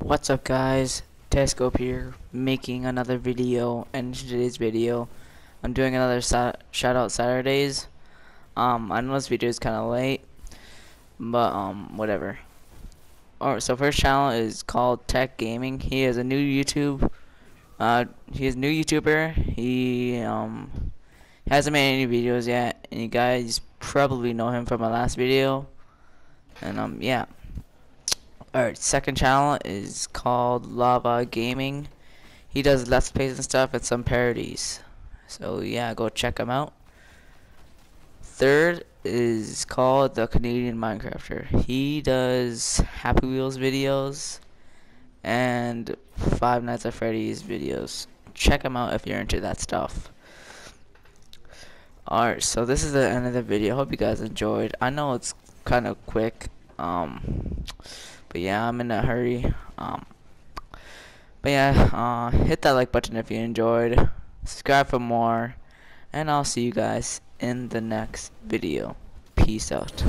What's up guys, Teh Scope here, making another video, and today's video, I'm doing another sa shout out Saturdays. Um, I know this video is kind of late, but um, whatever. Alright, so first channel is called Tech Gaming. He is a new YouTube, uh, he is new YouTuber. He um hasn't made any videos yet, and you guys probably know him from my last video. And um, yeah. Alright, second channel is called Lava Gaming. He does let's plays and stuff and some parodies. So yeah, go check him out. Third is called the Canadian Minecrafter. He does Happy Wheels videos and Five Nights at Freddy's videos. Check him out if you're into that stuff. Alright, so this is the end of the video. Hope you guys enjoyed. I know it's kind of quick. Um, but yeah, I'm in a hurry. Um, but yeah, uh, hit that like button if you enjoyed. Subscribe for more. And I'll see you guys in the next video. Peace out.